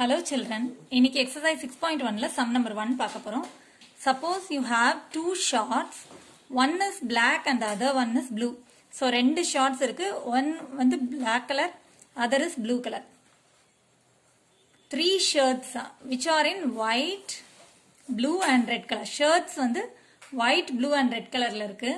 Hello children, இன்னைக்கு exercise 6.1ல sum number 1 பார்க்க போறோம். Suppose you have two shorts, one is black and the other one is blue. So ரெண்டு shorts இருக்கு, one வந்து black color, other is blue color. Three shirts uh, which are in white, blue and red color. Shirts வந்து white, blue and red colorல இருக்கு.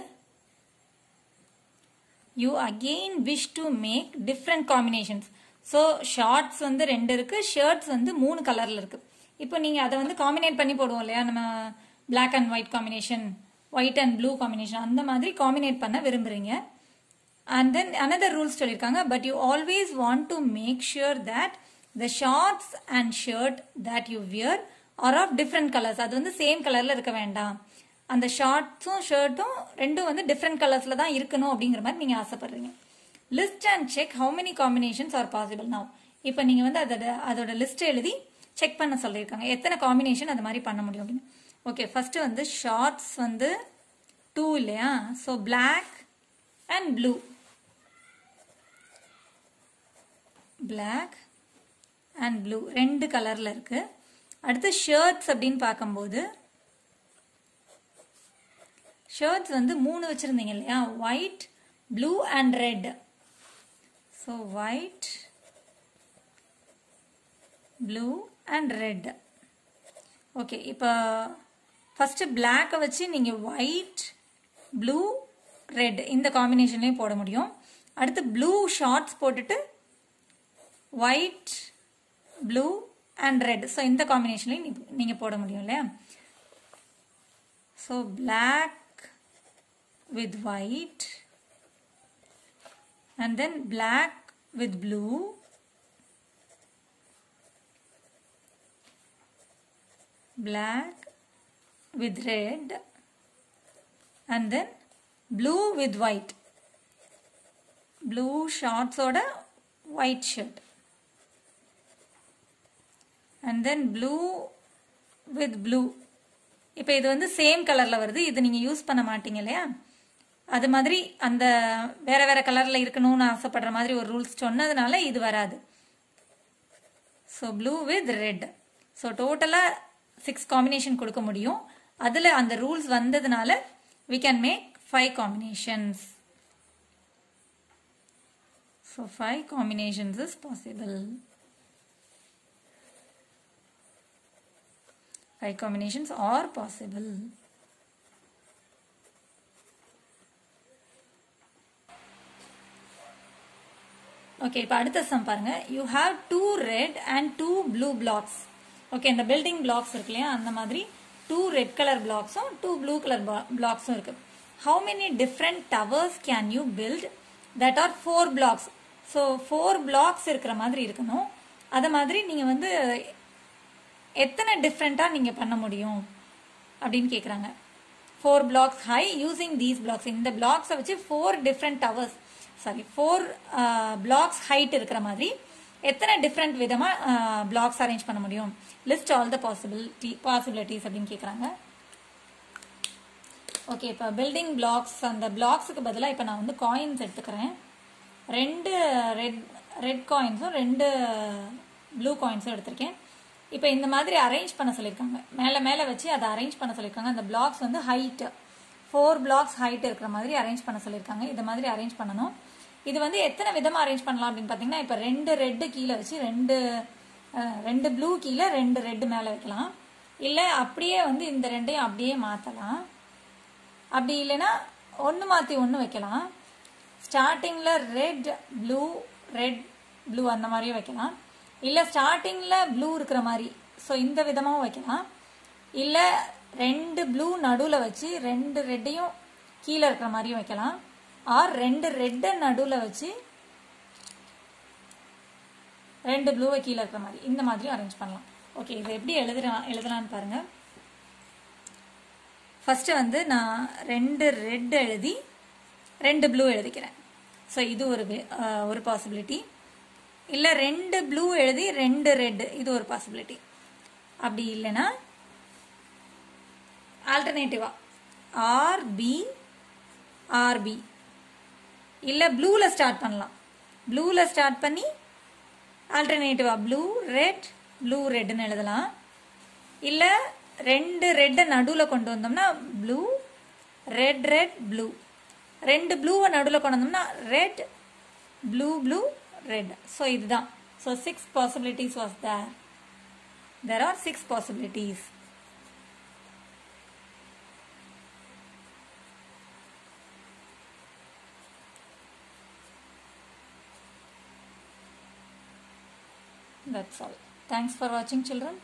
You again wish to make different combinations so shorts வந்து ரெண்டு இருக்கு. Shirts வந்து மூணு கலர்ல இருக்கு. இப்போ நீங்க அதை வந்து காம்பினேட் பண்ணி போடுவோம் இல்லையா? நம்ம black and white combination white and blue combination அந்த மாதிரி காம்பினேட் பண்ண விரும்புறீங்க. அண்ட் தென் அனதர் ரூல்ஸ் சொல்லியிருக்காங்க. But you always want to make sure that the shorts and shirt that you wear are of different colours அது வந்து same கலர்ல இருக்க வேண்டாம். அந்த ஷார்ட்ஸும் ஷர்ட்டும் ரெண்டும் வந்து டிஃப்ரெண்ட் கலர்ஸ்ல தான் இருக்கணும் அப்படிங்கிற மாதிரி நீங்க ஆசைப்படுறீங்க. List and check how many combinations are possible now இப்போ நீங்கள் வந்து அதோட அதோட லிஸ்ட் எழுதி செக் பண்ண சொல்லியிருக்காங்க. எத்தனை காம்பினேஷன் அது மாதிரி பண்ண முடியும் அப்படின்னு. ஓகே ஃபர்ஸ்ட் வந்து ஷார்ட்ஸ் வந்து டூ இல்லையா? So black and blue black and blue ரெண்டு கலரில் இருக்கு. அடுத்து ஷர்ட்ஸ் அப்படின்னு பார்க்கும்போது ஷர்ட்ஸ் வந்து மூணு வச்சுருந்தீங்க இல்லையா? White blue and red so white blue and red okay இப்போ ஃபஸ்ட்டு பிளாக்கை வச்சு நீங்கள் ஒயிட் ப்ளூ ரெட் இந்த காம்பினேஷன்லேயும் போட முடியும். அடுத்து ப்ளூ ஷார்ட்ஸ் போட்டுட்டு white blue and red so இந்த காம்பினேஷன்லையும் நீங்கள் போட முடியும் இல்லையா? So black with white and then black with blue black with red and then blue with white blue shorts oda white shirt and then blue with blue இப்போ இது வந்து same கலர்ல வருது இது நீங்கள் யூஸ் பண்ண மாட்டீங்க இல்லையா அது மாதிரி அந்த வேற வேற கலர்ல இருக்கணும்னு ஆசைப்படுற மாதிரி ஒரு ரூல்ஸ் சொன்னதுனால இது வராது. So blue with red so டோட்டலாக சிக்ஸ் காம்பினேஷன் கொடுக்க முடியும். அதில் அந்த ரூல்ஸ் வந்ததுனால we can make five combinations so five combinations is possible five combinations are possible okay இப்போ அடுத்த சம் பாருங்க. You have two red and two blue blocks okay இந்த பில்டிங் பிளாக்ஸ் இருக்கு இல்லையா? அந்த மாதிரி டூ ரெட் கலர் பிளாக்ஸும் டூ ப்ளூ கலர் பிளாக்ஸும் இருக்கு. How many different towers can you build that are four blocks so four blocks இருக்கிற மாதிரி இருக்கணும். அதை மாதிரி நீங்கள் வந்து எத்தனை டிஃப்ரெண்ட்டாக நீங்கள் பண்ண முடியும் அப்படின்னு கேட்குறாங்க four blocks high using these blocks இந்த பிளாக்ஸை வச்சு four different towers sorry four blocks height இருக்கிற மாதிரி எத்தனை டிஃப்ரெண்ட் விதமாக பிளாக்ஸ் அரேஞ்ச் பண்ண முடியும்? List all the possibility possibilities அப்படின்னு கேட்குறாங்க ஓகே இப்போ பில்டிங் பிளாக்ஸ் அந்த பிளாக்ஸுக்கு பதிலாக இப்போ நான் வந்து காயின்ஸ் எடுத்துக்கிறேன். ரெண்டு ரெட் ரெட் காயின்ஸும் ரெண்டு ப்ளூ காயின்ஸும் எடுத்திருக்கேன். இப்போ இந்த மாதிரி அரேஞ்ச் பண்ண சொல்லியிருக்காங்க. மேலே மேலே வச்சு அதை அரேஞ்ச் பண்ண சொல்லியிருக்காங்க. அந்த பிளாக்ஸ் வந்து ஹைட்டு ஃபோர் பிளாக்ஸ் ஹைட் இருக்கிற மாதிரி அரேஞ்ச் பண்ண சொல்லியிருக்காங்க. இது மாதிரி அரேஞ்ச் பண்ணணும். இது வந்து எத்தனை விதமாக அரேஞ்ச் பண்ணலாம் அப்படின்னு பார்த்தீங்கன்னா இப்போ ரெண்டு ரெட்டு கீழே வச்சு ரெண்டு ரெண்டு ப்ளூ கீழே ரெண்டு ரெட்டு மேலே வைக்கலாம். இல்லை அப்படியே வந்து இந்த ரெண்டையும் அப்படியே மாற்றலாம் அப்படி இல்லைன்னா ஒன்று மாற்றி ஒன்று வைக்கலாம். ஸ்டார்டிங்கில் ரெட் ப்ளூ ரெட் ப்ளூ அந்த மாதிரியும் வைக்கலாம். இல்லை ஸ்டார்டிங்கில் ப்ளூ இருக்கிற மாதிரி ஸோ இந்த விதமாகவும் வைக்கலாம். இல்லை ரெண்டு ப்ளூ நடுவில் வச்சு ரெண்டு ரெட்டையும் கீழே இருக்கிற மாதிரியும் வைக்கலாம். ஆர் ரெண்டு ரெட்டை நடுவில் வச்சு ரெண்டு ப்ளூவை கீழே இருக்கிற மாதிரி. இந்த மாதிரியும் அரேஞ்ச் பண்ணலாம். ஓகே இதை எப்படி எழுதுறான் எழுதலான்னு பாருங்கள் ஃபஸ்ட்டு வந்து நான் ரெண்டு ரெட் எழுதி ரெண்டு ப்ளூ எழுதிக்கிறேன். ஸோ இது ஒரு ஒரு பாசிபிலிட்டி இல்லை ரெண்டு ப்ளூ எழுதி ரெண்டு ரெட் இது ஒரு பாசிபிலிட்டி அப்படி இல்லைன்னா ஆல்டர்னேட்டிவா ஆர்பி ஆர்பி இல்லை ப்ளூவில் ஸ்டார்ட் பண்ணலாம். ப்ளூவில் ஸ்டார்ட் பண்ணி ஆல்டர்னேட்டிவா ப்ளூ ரெட் ப்ளூ ரெட்னு எழுதலாம். இல்லை ரெண்டு ரெட்டை நடுவில் கொண்டு வந்தோம்னா ப்ளூ ரெட் ரெட் ப்ளூ ரெண்டு ப்ளூவை நடுவில் கொண்டு வந்தோம்னா red blue blue red so இதுதான். So six possibilities was there there are six possibilities That's all. Thanks for watching children.